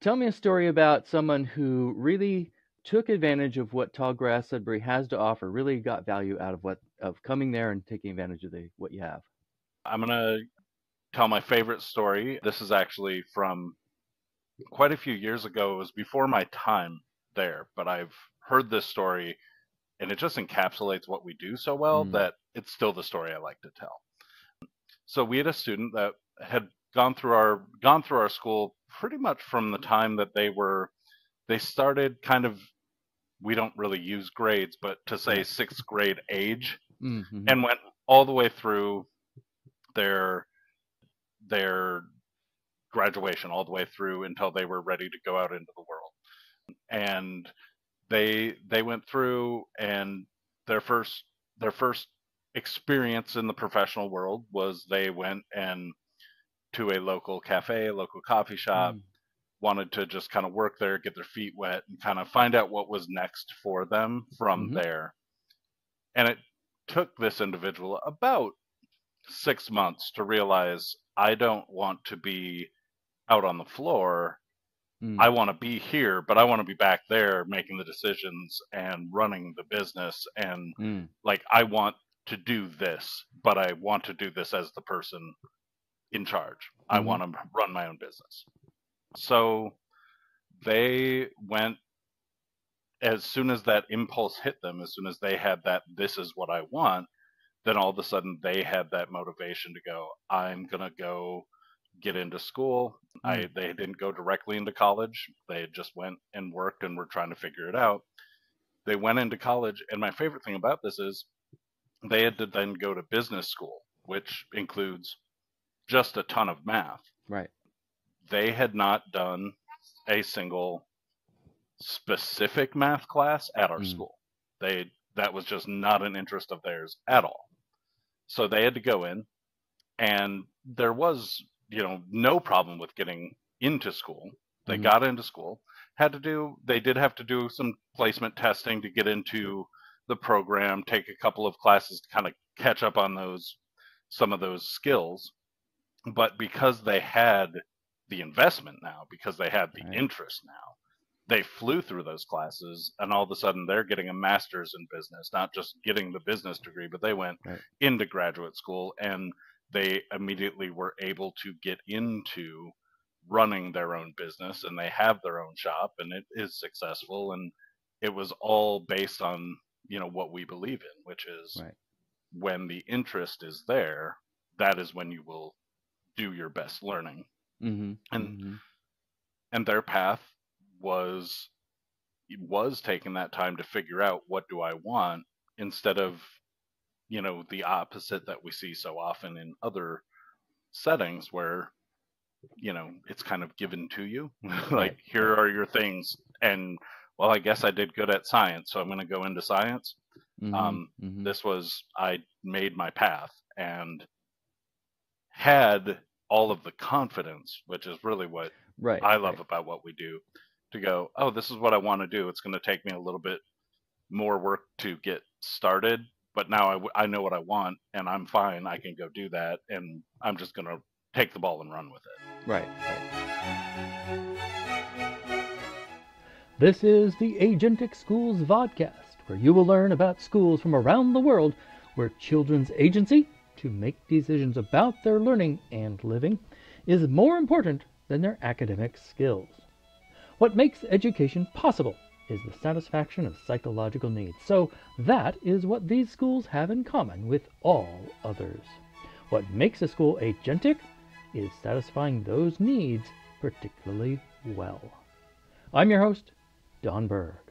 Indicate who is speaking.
Speaker 1: Tell me a story about someone who really took advantage of what Tallgrass Sudbury has to offer, really got value out of what of coming there and taking advantage of the what you have.
Speaker 2: I'm gonna tell my favorite story. This is actually from quite a few years ago. It was before my time there, but I've heard this story and it just encapsulates what we do so well
Speaker 1: Mm.
Speaker 2: that it's still the story I like to tell. So we had a student that had gone through our gone through our school pretty much from the time that they were they started kind of we don't really use grades, but to say sixth grade age
Speaker 1: Mm-hmm.
Speaker 2: and went all the way through their their graduation all the way through until they were ready to go out into the world. And they they went through and their first their first experience in the professional world was they went and to a local cafe a local coffee shop
Speaker 1: Mm.
Speaker 2: wanted to just kind of work there get their feet wet and kind of find out what was next for them from
Speaker 1: Mhm.
Speaker 2: there and it took this individual about six months to realize I don't want to be out on the floor.
Speaker 1: Mm.
Speaker 2: I want to be here, but I want to be back there making the decisions and running the business. And
Speaker 1: Mm.
Speaker 2: like, I want to do this, but I want to do this as the person in charge. I
Speaker 1: Mhm.
Speaker 2: want to run my own business. So they went as soon as that impulse hit them, as soon as they had that, this is what I want, then all of a sudden they had that motivation to go, I'm going to go get into school. I, they didn't go directly into college. They just went and worked and were trying to figure it out. They went into college. And my favorite thing about this is they had to then go to business school, which includes just a ton of math
Speaker 1: Right.
Speaker 2: they had not done a single specific math class at our
Speaker 1: Mm.
Speaker 2: school. They that was just not an interest of theirs at all. So they had to go in and there was, you know, no problem with getting into school. They
Speaker 1: Mhm.
Speaker 2: got into school, had to do they did have to do some placement testing to get into the program, take a couple of classes to kind of catch up on those some of those skills. But because they had the investment now, because they had the
Speaker 1: Right.
Speaker 2: interest now, they flew through those classes and all of a sudden they're getting a master's in business, not just getting the business degree, but they went
Speaker 1: Right.
Speaker 2: into graduate school and they immediately were able to get into running their own business and they have their own shop and it is successful and it was all based on you know what we believe in which is
Speaker 1: Right.
Speaker 2: when the interest is there that is when you will do your best learning
Speaker 1: Mm-hmm.
Speaker 2: And-
Speaker 1: mm-hmm.
Speaker 2: and their path was was taking that time to figure out what do I want instead of you know the opposite that we see so often in other settings where you know it's kind of given to you like
Speaker 1: Right,
Speaker 2: here are your things and well I guess I did good at science so I'm going to go into science
Speaker 1: Mm-hmm.
Speaker 2: um,
Speaker 1: mm-hmm.
Speaker 2: this was I made my path and had all of the confidence which is really what
Speaker 1: right.
Speaker 2: I love
Speaker 1: right.
Speaker 2: about what we do to go, oh, this is what I want to do. It's going to take me a little bit more work to get started, but now I, w- I know what I want and I'm fine. I can go do that. And I'm just going to take the ball and run with it.
Speaker 1: Right, right. This is the Agentic Schools Vodcast, where you will learn about schools from around the world where children's agency to make decisions about their learning and living is more important than their academic skills. What makes education possible is the satisfaction of psychological needs. So, that is what these schools have in common with all others. What makes a school agentic is satisfying those needs particularly well. I'm your host, Don Berg.